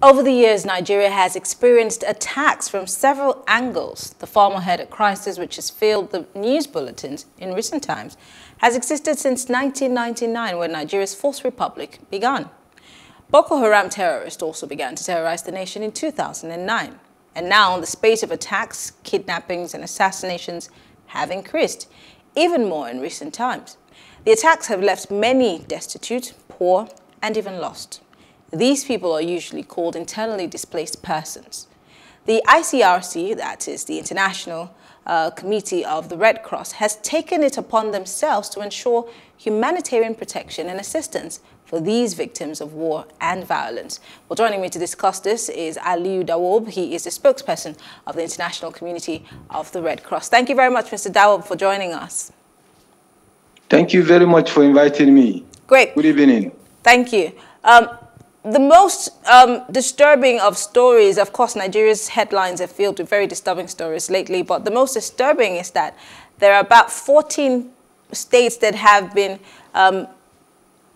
Over the years, Nigeria has experienced attacks from several angles. The farmer-herder crisis, which has filled the news bulletins in recent times, has existed since 1999 when Nigeria's Fourth Republic began. Boko Haram terrorists also began to terrorize the nation in 2009. And now the space of attacks, kidnappings and assassinations have increased, even more in recent times. The attacks have left many destitute, poor and even lost. These people are usually called internally displaced persons. The ICRC, that is the International uh, Committee of the Red Cross, has taken it upon themselves to ensure humanitarian protection and assistance for these victims of war and violence. Well, joining me to discuss this is Aliyu Dawobe. He is the spokesperson of the International Community of the Red Cross. Thank you very much, Mr. Dawobe, for joining us. Thank you very much for inviting me. Great. Good evening. Thank you. Um, the most um, disturbing of stories, of course, Nigeria's headlines have filled with very disturbing stories lately, but the most disturbing is that there are about 14 states that have been um,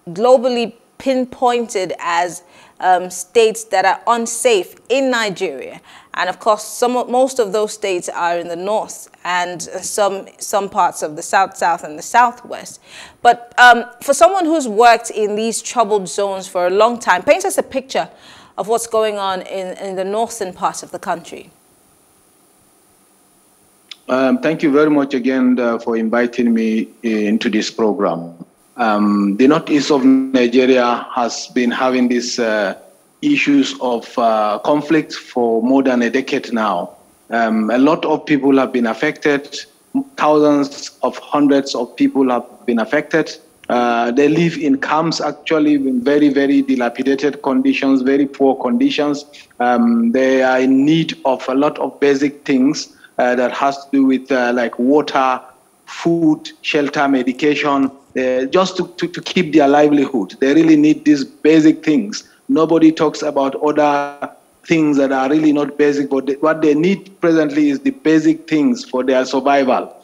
globally pinpointed as um, states that are unsafe in Nigeria. And of course, some most of those states are in the north and some, some parts of the south, south and the southwest. But um, for someone who's worked in these troubled zones for a long time, paint us a picture of what's going on in, in the northern part of the country. Um, thank you very much again uh, for inviting me into this program. Um, the northeast of Nigeria has been having these uh, issues of uh, conflict for more than a decade now. Um, a lot of people have been affected. Thousands of hundreds of people have been affected. Uh, they live in camps, actually, in very, very dilapidated conditions, very poor conditions. Um, they are in need of a lot of basic things uh, that has to do with uh, like water, food, shelter, medication, uh, just to, to, to, keep their livelihood. They really need these basic things. Nobody talks about other things that are really not basic, but they, what they need presently is the basic things for their survival.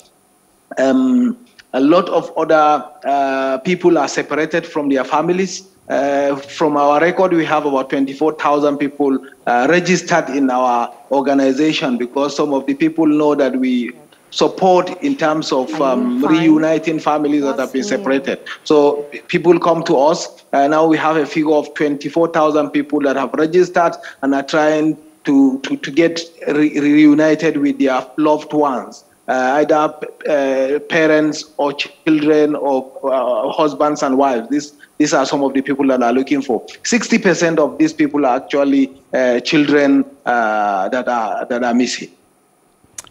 Um, a lot of other uh, people are separated from their families. Uh, from our record, we have about 24,000 people uh, registered in our organization because some of the people know that we support in terms of um, reuniting families that have been separated. So people come to us, and now we have a figure of 24,000 people that have registered and are trying to, to, to get re reunited with their loved ones. Uh, either uh, parents or children or uh, husbands and wives. This, these are some of the people that are looking for. 60% of these people are actually uh, children uh, that, are, that are missing.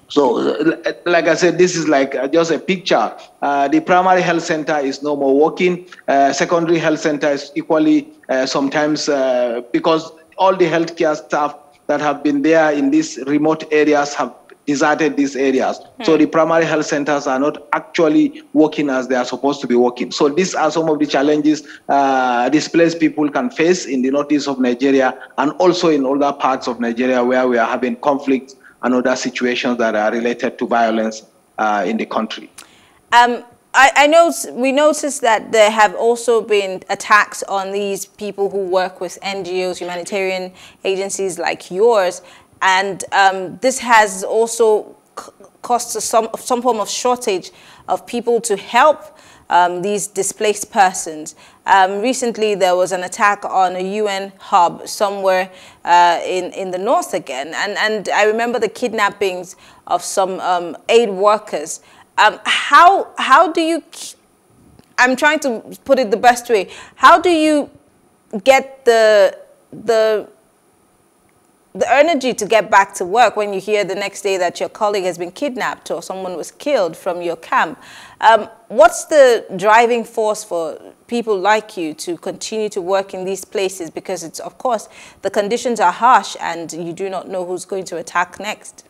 So, like I said, this is like just a picture. Uh, the primary health center is no more working. Uh, secondary health center is equally uh, sometimes uh, because all the healthcare staff that have been there in these remote areas have deserted these areas. Hmm. So the primary health centers are not actually working as they are supposed to be working. So these are some of the challenges uh, displaced people can face in the northeast of Nigeria and also in other parts of Nigeria where we are having conflicts and other situations that are related to violence uh, in the country. Um, I, I know we noticed that there have also been attacks on these people who work with NGOs, humanitarian agencies like yours, and um, this has also caused some some form of shortage of people to help um, these displaced persons. Um, recently, there was an attack on a UN hub somewhere uh, in, in the north again. And, and I remember the kidnappings of some um, aid workers. Um, how, how do you, I'm trying to put it the best way, how do you get the, the the energy to get back to work when you hear the next day that your colleague has been kidnapped or someone was killed from your camp. Um, what's the driving force for people like you to continue to work in these places? Because it's, of course, the conditions are harsh and you do not know who's going to attack next.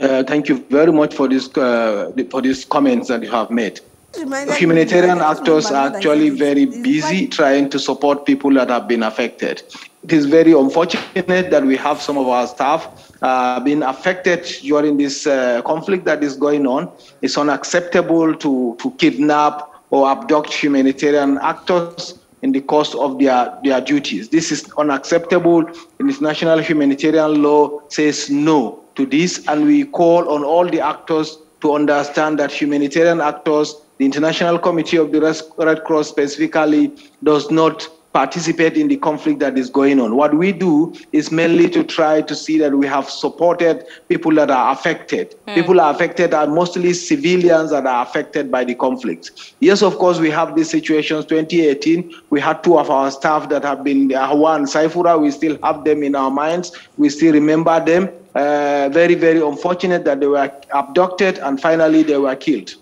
Uh, thank you very much for this uh, for these comments that you have made. Humanitarian actors are actually very busy trying to support people that have been affected. It is very unfortunate that we have some of our staff uh, being affected during this uh, conflict that is going on. It's unacceptable to, to kidnap or abduct humanitarian actors in the course of their, their duties. This is unacceptable. International humanitarian law says no to this, and we call on all the actors to understand that humanitarian actors, the International Committee of the Red Cross specifically, does not participate in the conflict that is going on. What we do is mainly to try to see that we have supported people that are affected. Mm. People are affected are mostly civilians that are affected by the conflict. Yes, of course, we have these situations. 2018, we had two of our staff that have been uh, one Saifura. We still have them in our minds. We still remember them. Uh, very, very unfortunate that they were abducted and finally they were killed.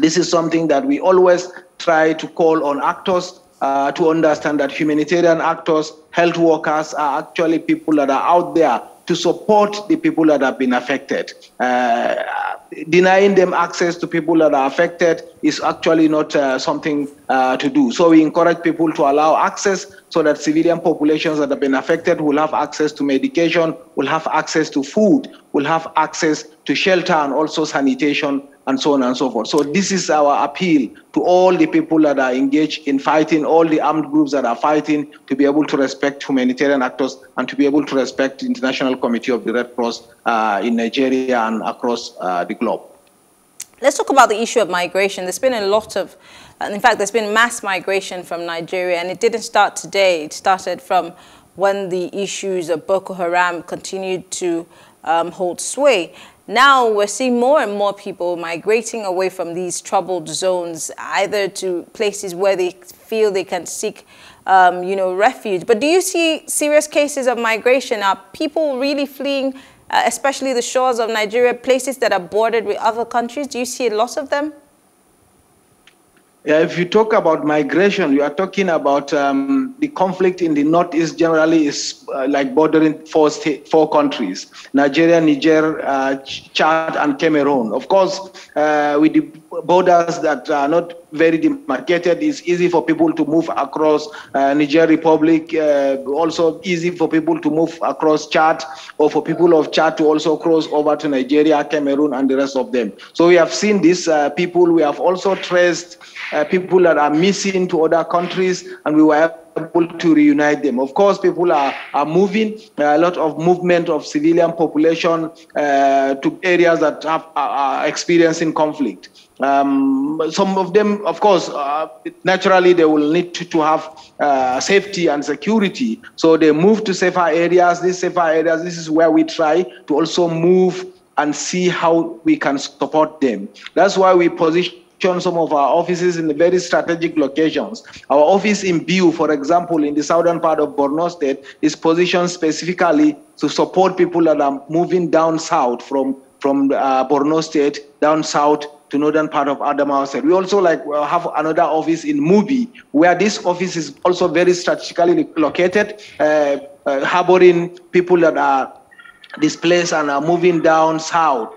This is something that we always try to call on actors uh, to understand that humanitarian actors, health workers are actually people that are out there to support the people that have been affected. Uh, denying them access to people that are affected is actually not uh, something uh, to do. So we encourage people to allow access so that civilian populations that have been affected will have access to medication, will have access to food, will have access to shelter and also sanitation and so on and so forth. So this is our appeal to all the people that are engaged in fighting, all the armed groups that are fighting, to be able to respect humanitarian actors and to be able to respect the International Committee of the Red Cross uh, in Nigeria and across uh, the globe. Let's talk about the issue of migration. There's been a lot of, in fact, there's been mass migration from Nigeria, and it didn't start today. It started from when the issues of Boko Haram continued to um, hold sway. Now we're seeing more and more people migrating away from these troubled zones, either to places where they feel they can seek, um, you know, refuge. But do you see serious cases of migration? Are people really fleeing, uh, especially the shores of Nigeria, places that are bordered with other countries? Do you see a lot of them? If you talk about migration, you are talking about um, the conflict in the northeast. Generally, is uh, like bordering four four countries: Nigeria, Niger, uh, Chad, and Cameroon. Of course, uh, with the borders that are not very demarcated, it's easy for people to move across uh, Niger Republic. Uh, also, easy for people to move across Chad, or for people of Chad to also cross over to Nigeria, Cameroon, and the rest of them. So we have seen these uh, people. We have also traced uh, people that are missing to other countries, and we were able to reunite them. Of course, people are, are moving, a lot of movement of civilian population uh, to areas that have, are experiencing conflict. Um, some of them, of course, uh, naturally they will need to, to have uh, safety and security. So they move to safer areas. These safer areas, this is where we try to also move and see how we can support them. That's why we position some of our offices in very strategic locations. Our office in Biu, for example, in the southern part of Borno State, is positioned specifically to support people that are moving down south from, from uh, Borno State down south to northern part of Adamawa State. We also like have another office in Mubi, where this office is also very strategically located, uh, uh, harboring people that are displaced and are moving down south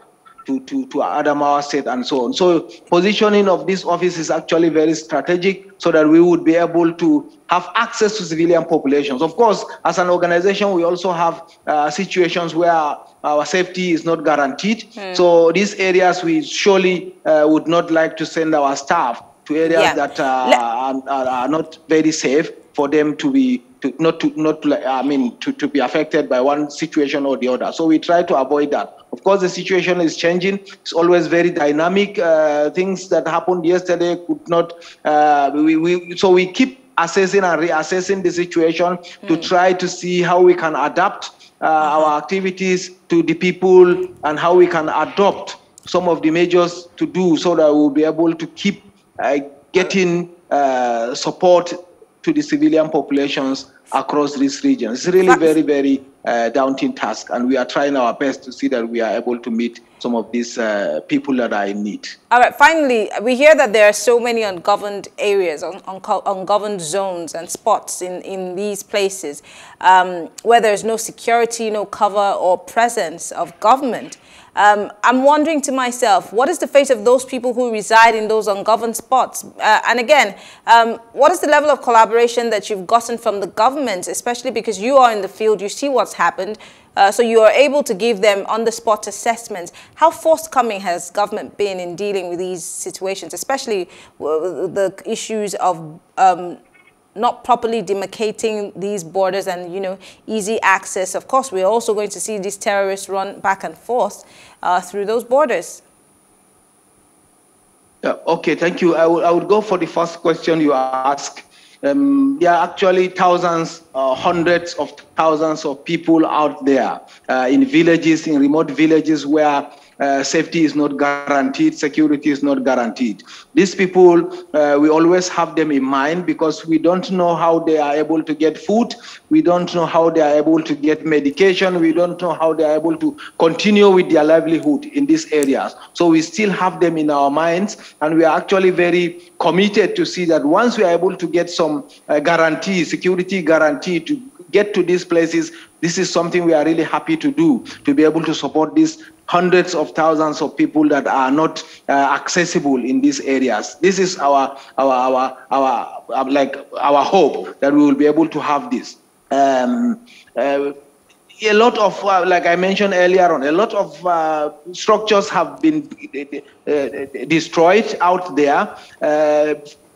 to, to, to Adamawa State and so on. So positioning of this office is actually very strategic so that we would be able to have access to civilian populations. Of course, as an organization, we also have uh, situations where our safety is not guaranteed. Mm. So these areas, we surely uh, would not like to send our staff to areas yeah. that uh, are, are, not very safe for them to be to not to not to, I mean to, to be affected by one situation or the other. So we try to avoid that. Of course, the situation is changing. It's always very dynamic. Uh, things that happened yesterday could not. Uh, we, we so we keep assessing and reassessing the situation mm. to hmm. try to see how we can adapt uh, our activities to the people and how we can adopt some of the measures to do so that we'll be able to keep uh, getting uh, support to the civilian populations across these regions. It's really very, very uh, daunting task, and we are trying our best to see that we are able to meet some of these uh, people that are in need. All right, finally, we hear that there are so many ungoverned areas, un un ungoverned zones and spots in, in these places um, where there's no security, no cover or presence of government. Um, I'm wondering to myself, what is the fate of those people who reside in those ungoverned spots? Uh, and again, um, what is the level of collaboration that you've gotten from the government, especially because you are in the field, you see what's happened, uh, so you are able to give them on-the-spot assessments. How forthcoming has government been in dealing with these situations, especially the issues of um, not properly demarcating these borders and, you know, easy access. Of course, we're also going to see these terrorists run back and forth uh, through those borders. Uh, okay, thank you. I, I would go for the first question you asked. Um, there are actually thousands, uh, hundreds of thousands of people out there uh, in villages, in remote villages where uh, safety is not guaranteed, security is not guaranteed. These people, uh, we always have them in mind because we don't know how they are able to get food, we don't know how they are able to get medication, we don't know how they are able to continue with their livelihood in these areas. So we still have them in our minds, and we are actually very committed to see that once we are able to get some uh, guarantee, security guarantee to get to these places, this is something we are really happy to do, to be able to support these hundreds of thousands of people that are not uh, accessible in these areas. This is our, our, our, our, our, like our hope that we will be able to have this. Um, uh, a lot of, uh, like I mentioned earlier on, a lot of uh, structures have been uh, destroyed out there.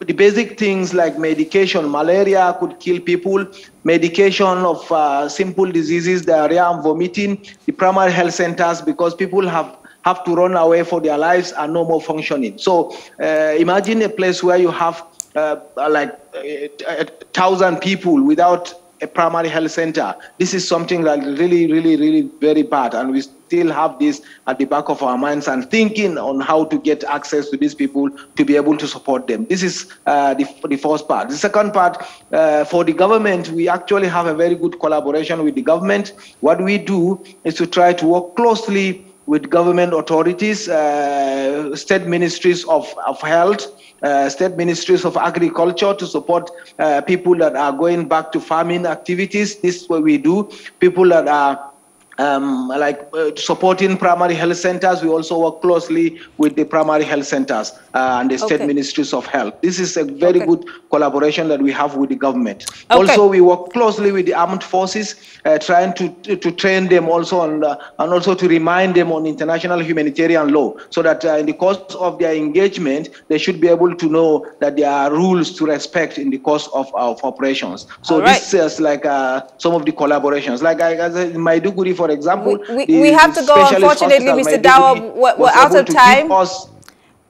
Uh, the basic things like medication, malaria could kill people, medication of uh, simple diseases, diarrhea and vomiting, the primary health centers, because people have have to run away for their lives and no more functioning. So uh, imagine a place where you have uh, like a, a thousand people without a primary health center. This is something that really, really, really very bad. And we still have this at the back of our minds and thinking on how to get access to these people to be able to support them. This is uh, the, the first part. The second part, uh, for the government, we actually have a very good collaboration with the government. What we do is to try to work closely with government authorities, uh, state ministries of, of health, uh, state ministries of agriculture to support uh, people that are going back to farming activities. This is what we do. People that are um, like uh, supporting primary health centers. We also work closely with the primary health centers uh, and the state okay. ministries of health. This is a very okay. good collaboration that we have with the government. Okay. Also, we work closely with the armed forces, uh, trying to, to, to train them also on, uh, and also to remind them on international humanitarian law, so that uh, in the course of their engagement, they should be able to know that there are rules to respect in the course of our operations. So right. this is like uh, some of the collaborations. Like I, as in Maiduguri, for example, we, we, we have to go. Unfortunately, Mr. Dawa, we're, we're out of time.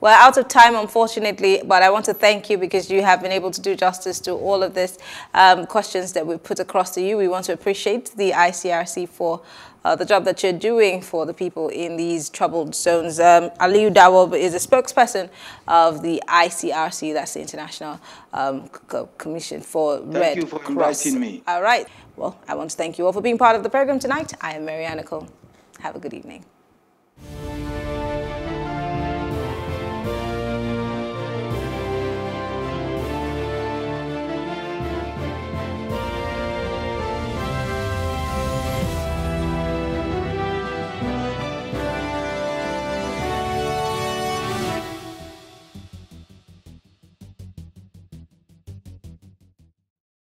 We're out of time, unfortunately, but I want to thank you because you have been able to do justice to all of this um, questions that we've put across to you. We want to appreciate the ICRC for uh, the job that you're doing for the people in these troubled zones. Um, Aliyu Dawobe is a spokesperson of the ICRC, that's the International um, Commission for thank Red Thank you for Cross. inviting me. All right. Well, I want to thank you all for being part of the program tonight. I am Mariana Cole. Have a good evening.